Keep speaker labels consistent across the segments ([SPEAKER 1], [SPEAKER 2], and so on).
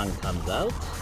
[SPEAKER 1] one comes out.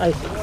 [SPEAKER 1] I